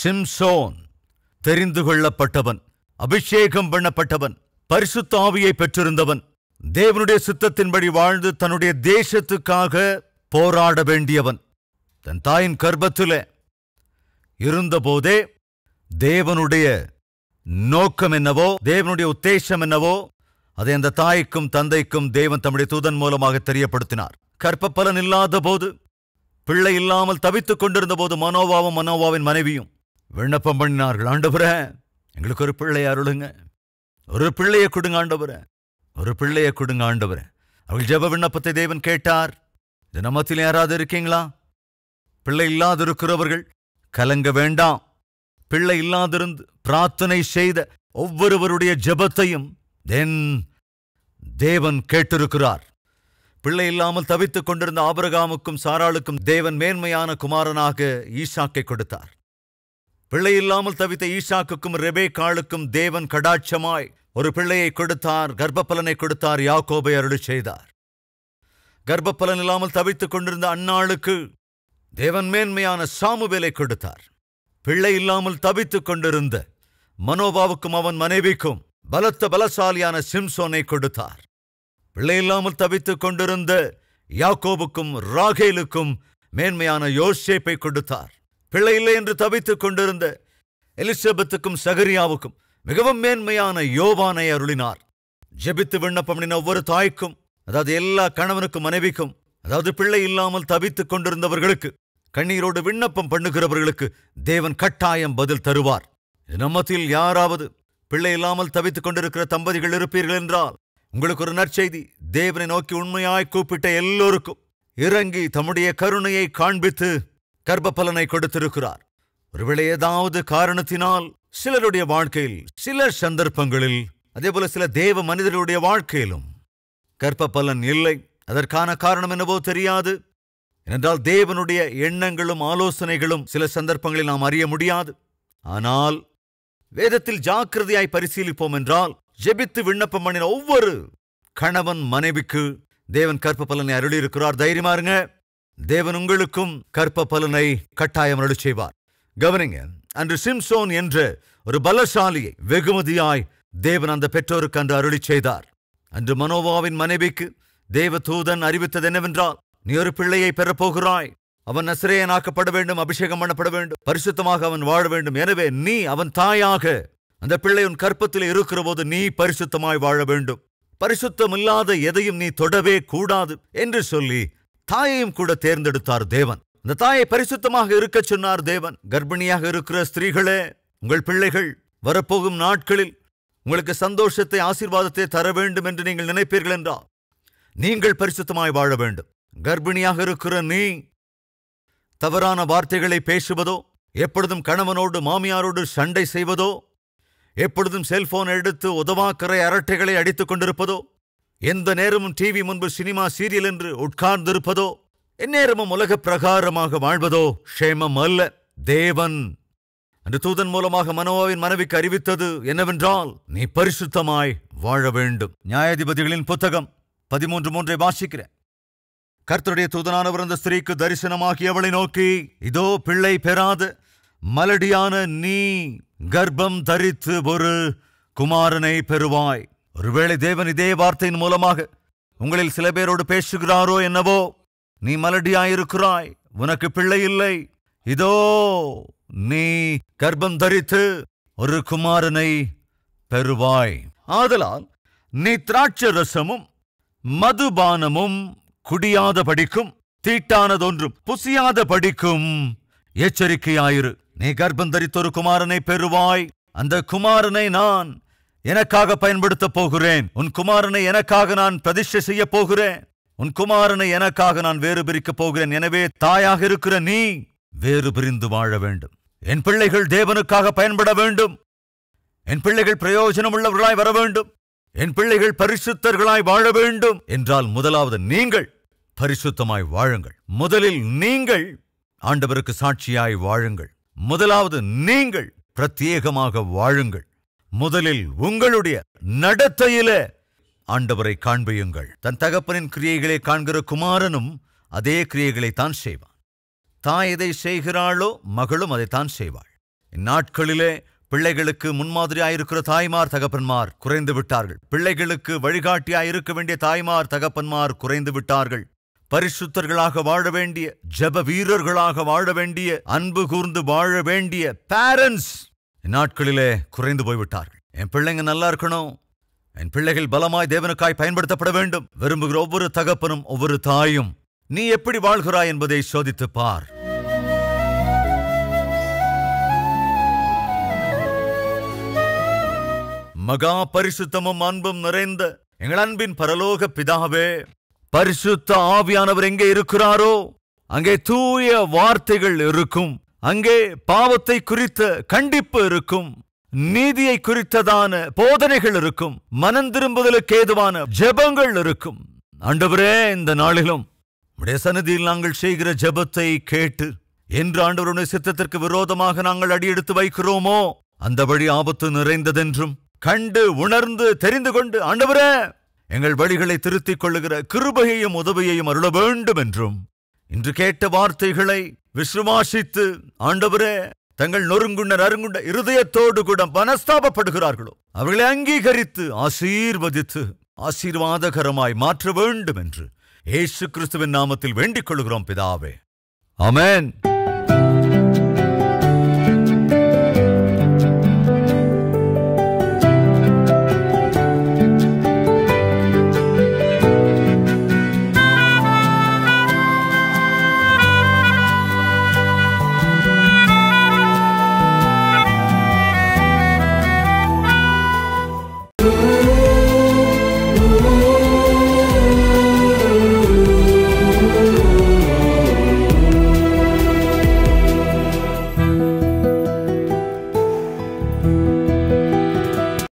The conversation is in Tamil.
சிம்சோன் தெரிந்து கொள்ளப்பட்டவன் அபிஷேகம் பண்ணப்பட்டவன் பரிசுத்த ஆவியை பெற்றிருந்தவன். தேவனுடைய சித்தத்தின்படி வாழ்ந்து தன்னுடைய தேசத்துக்காக போராட வேண்டியவன். தன் தாயின் கர்ப்பத்தில் இருந்தபோதே தேவனுடைய நோக்கம் என்னவோ தேவனுடைய உத்தேசம் என்னவோ அதை அந்த தாய்க்கும் தந்தைக்கும் தேவன் தம்முடைய தூதன் மூலமாக தெரியப்படுத்தினார். கற்ப பலன் இல்லாத போது பிள்ளை இல்லாமல் தவித்துக் கொண்டிருந்த போது மனோவாவும் மனோவாவின் மனைவியும் விண்ணப்பம் பண்ணினார்கள் ஆண்டவரே. எங்களுக்கு ஒரு பிள்ளை அருளுங்க. ஒரு பிள்ளையை கொடுங்க ஆண்டவரே. ஒரு பிள்ளையை கொடுங்க ஆண்டவரே. அவள் ஜெப விண்ணப்பத்தை தேவன் கேட்டார். தினமத்தில் யாராவது இருக்கீங்களா? பிள்ளை இல்லாதிருக்கிறவர்கள் கலங்க வேண்டாம். பிள்ளை இல்லாதிருந்து பிரார்த்தனை செய்த ஒவ்வொருவருடைய ஜெபத்தையும் தென் தேவன் கேட்டிருக்கிறார். பிள்ளை இல்லாமல் தவித்துக் கொண்டிருந்த ஆபரகாமுக்கும் சாராளுக்கும் தேவன் மேன்மையான குமாரனாக ஈசாக்கை கொடுத்தார். பிள்ளை இல்லாமல் தவித்த ரெவே காளுக்கும் தேவன் கடாட்சமாய் ஒரு பிள்ளையை கொடுத்தார் கர்ப்பப்பலனை கொடுத்தார் யாக்கோபை அருளி செய்தார். கர்ப்பப்பலன் இல்லாமல் தவித்துக் கொண்டிருந்த அன்னாளுக்கு தேவன் மேன்மையான சாமுவேலை கொடுத்தார். பிள்ளை இல்லாமல் தவித்துக் கொண்டிருந்த மனோபாவுக்கும் அவன் மனைவிக்கும் பலத்த பலசாலியான சிம்சோனை கொடுத்தார். பிள்ளை இல்லாமல் தவித்துக் கொண்டிருந்த யாக்கோபுக்கும் ராகேலுக்கும் மேன்மையான யோசேப்பை கொடுத்தார். பிழை இல்லை என்று தவித்துக் கொண்டிருந்த எலிசபெத்துக்கும் சகரியாவுக்கும் மிகவும் மேன்மையான யோவானை அருளினார். ஜெபித்து விண்ணப்பம் ஒவ்வொரு தாய்க்கும் அதாவது எல்லா கணவனுக்கும் மனைவிக்கும் அதாவது பிள்ளை இல்லாமல் தவித்துக் கொண்டிருந்தவர்களுக்கு கண்ணீரோடு விண்ணப்பம் பண்ணுகிறவர்களுக்கு தேவன் கட்டாயம் பதில் தருவார். நம்மத்தில் யாராவது பிள்ளை இல்லாமல் தவித்துக் கொண்டிருக்கிற தம்பதிகள் இருப்பீர்கள் என்றால் உங்களுக்கு ஒரு நற்செய்தி தேவனை நோக்கி உண்மையாய் கூப்பிட்ட எல்லோருக்கும் இறங்கி தம்முடைய கருணையை காண்பித்து கர்ப்பபலனை கொடுத்திருக்கிறார். ஒருவேளை ஏதாவது காரணத்தினால் சிலருடைய வாழ்க்கையில் சில சந்தர்ப்பங்களில் அதேபோல சில தேவ மனிதர்களுடைய வாழ்க்கையிலும் கர்ப்பபலன் இல்லை. அதற்கான காரணம் என்னவோ தெரியாது. ஏனென்றால் தேவனுடைய எண்ணங்களும் ஆலோசனைகளும் சில சந்தர்ப்பங்களில் நாம் அறிய முடியாது. ஆனால் வேதத்தில் ஜாக்கிரதையாய் பரிசீலிப்போம் என்றால் ஜெபித்து விண்ணப்பம் பண்ணின ஒவ்வொரு கணவன் மனைவிக்கு தேவன் கற்ப பலனை அருளியிருக்கிறார். தைரியமா இருங்க. தேவன் உங்களுக்கும் கற்ப பலனை கட்டாயம் அருளி செய்வார். கவனிங்க அன்று சிம்சோன் என்ற ஒரு பலசாலியை வெகுமதியாய் தேவன் அந்த பெற்றோருக்கு அன்று அருளி செய்தார். அன்று மனோவாவின் மனைவிக்கு தேவ தூதன் அறிவித்தது என்னவென்றால் நீ ஒரு பிள்ளையை பெறப்போகிறாய். அவன் நசிரேயனாக்கப்பட வேண்டும் அபிஷேகம் பண்ணப்பட வேண்டும் பரிசுத்தமாக அவன் வாழ வேண்டும். எனவே நீ அவன் தாயாக அந்த பிள்ளை உன் கற்பத்தில் இருக்கிற போது நீ பரிசுத்தமாய் வாழ வேண்டும். பரிசுத்தம் இல்லாத எதையும் நீ தொடவே கூடாது என்று சொல்லி தாயையும் கூட தேர்ந்தெடுத்தார் தேவன். அந்த தாயை பரிசுத்தமாக இருக்கச் சொன்னார் தேவன். கர்ப்பிணியாக இருக்கிற ஸ்திரீகளே உங்கள் பிள்ளைகள் வரப்போகும் நாட்களில் உங்களுக்கு சந்தோஷத்தை ஆசீர்வாதத்தை தர வேண்டும் என்று நீங்கள் நினைப்பீர்கள் என்றால் நீங்கள் பரிசுத்தமாய் வாழ வேண்டும். கர்ப்பிணியாக இருக்கிற நீ தவறான வார்த்தைகளை பேசுவதோ எப்பொழுதும் கணவனோடு மாமியாரோடு சண்டை செய்வதோ எப்பொழுதும் செல்போன் எடுத்து உதவாக்கரை அரட்டைகளை அடித்துக் கொண்டிருப்பதோ எந்த நேரமும் டிவி முன்பு சினிமா சீரியல் என்று உட்கார்ந்திருப்பதோ எந்நேரமும் உலக பிரகாரமாக வாழ்வதோ ஷேமம் அல்ல தேவன். அந்த தூதன் மூலமாக மனோவாவின் மனைவிக்கு அறிவித்தது என்னவென்றால் நீ பரிசுத்தமாய் வாழ வேண்டும். நியாயாதிபதிகளின் புத்தகம் பதிமூன்று மூன்றை வாசிக்கிறேன் கர்த்தருடைய தூதனானவர் அந்த ஸ்திரீக்கு தரிசனமாகி அவளை நோக்கி இதோ பிள்ளை பெறாத மலடியான நீ கர்ப்பம் தரித்து ஒரு குமாரனை பெறுவாய். ஒருவேளை தேவன் இதே வார்த்தையின் மூலமாக உங்களில் சில பேரோடு பேசுகிறாரோ என்னவோ நீ மலடியாயிருக்கிறாய் உனக்கு பிள்ளை இல்லை. இதோ நீ கர்ப்பம் தரித்து ஒரு குமாரனை பெறுவாய். ஆதலால் நீ திராட்சை ரசமும் மதுபானமும் குடியாத படிக்கும் தீட்டானதொன்றும் புசியாத படிக்கும் எச்சரிக்கையாயிரு. நீ கர்ப்பம் தரித்தொரு குமாரனை பெறுவாய். அந்த குமாரனை நான் எனக்காக பயன்படுத்தப் போகிறேன். உன் குமாரனை எனக்காக நான் பிரதிஷ்டை செய்ய போகிறேன். உன் குமாரனை எனக்காக நான் வேறு பிரிக்கப் போகிறேன். எனவே தாயாக இருக்கிற நீ வேறு பிரிந்து வாழ வேண்டும். என் பிள்ளைகள் தேவனுக்காக பயன்பட வேண்டும். என் பிள்ளைகள் பிரயோஜனம் உள்ளவர்களாய் வர வேண்டும். என் பிள்ளைகள் பரிசுத்தர்களாய் வாழ வேண்டும். என்றால் முதலாவது நீங்கள் பரிசுத்தமாய் வாழுங்கள். முதலில் நீங்கள் ஆண்டவருக்கு சாட்சியாய் வாழுங்கள். முதலாவது நீங்கள் பிரத்யேகமாக வாழுங்கள். முதலில் உங்களுடைய நடத்தையிலே ஆண்டவரை காண்பியுங்கள். தன் தகப்பனின் கிரியைகளை காண்கிற குமாரனும் அதே கிரியைகளை தான் செய்வான். தாய் எதை செய்கிறாளோ மகளும் அதைத்தான் செய்வாள். இந்நாட்களிலே பிள்ளைகளுக்கு முன்மாதிரியாயிருக்கிற தாய்மார் தகப்பன்மார் குறைந்து விட்டார்கள். பிள்ளைகளுக்கு வழிகாட்டியாயிருக்க வேண்டிய தாய்மார் தகப்பன்மார் குறைந்து விட்டார்கள். பரிசுத்தர்களாக வாழ வேண்டிய ஜெப வீரர்களாக வாழ வேண்டிய அன்பு கூர்ந்து வாழ வேண்டிய பேரண்ட்ஸ் இந்நாட்களிலே குறைந்து போய்விட்டார்கள். என் பிள்ளைங்க நல்லா இருக்கணும். என் பிள்ளைகள் பலமாய் தேவனுக்காய் பயன்படுத்தப்பட வேண்டும். விரும்புகிற ஒவ்வொரு தகப்பனும் ஒவ்வொரு தாயும் நீ எப்படி வாழ்கிறாய் என்பதை சோதித்துப் பார். மகா பரிசுத்தமும் அன்பும் நிறைந்த எங்கள் அன்பின் பரலோக பிதாவே பரிசுத்த ஆவியானவர் எங்கே இருக்கிறாரோ அங்கே தூய வார்த்தைகள் இருக்கும். அங்கே பாவத்தை குறித்த கண்டிப்பு இருக்கும் நீதியை குறித்ததான போதனைகள் இருக்கும் மனம் திரும்புதலுக்கு ஏதுவான ஜெபங்கள் இருக்கும். ஆண்டவரே இந்த நாளிலும் உடைய சன்னதியில் நாங்கள் செய்கிற ஜெபத்தை கேட்டு என்று ஆண்டவருடைய சித்தத்திற்கு விரோதமாக நாங்கள் அடியெடுத்து வைக்கிறோமோ அந்த வழி ஆபத்து நிறைந்ததென்றும் கண்டு உணர்ந்து தெரிந்து கொண்டு ஆண்டவரே எங்கள் வழிகளை திருத்திக் கொள்ளுகிற கிருபையையும் உதவியையும் அருள வேண்டும் என்றும் இன்று கேட்ட வார்த்தைகளை விசுவாசித்து ஆண்டவரே தங்கள் நொறுங்குண்ட அருங்குண்ட இருதயத்தோடு கூட மனஸ்தாபப்படுகிறார்களோ அவர்களை அங்கீகரித்து ஆசீர்வதித்து ஆசீர்வாதகரமாய் மாற்ற வேண்டும் என்று ஏசு கிறிஸ்துவின் நாமத்தில் வேண்டிக் கொள்கிறோம் பிதாவே. அமேன்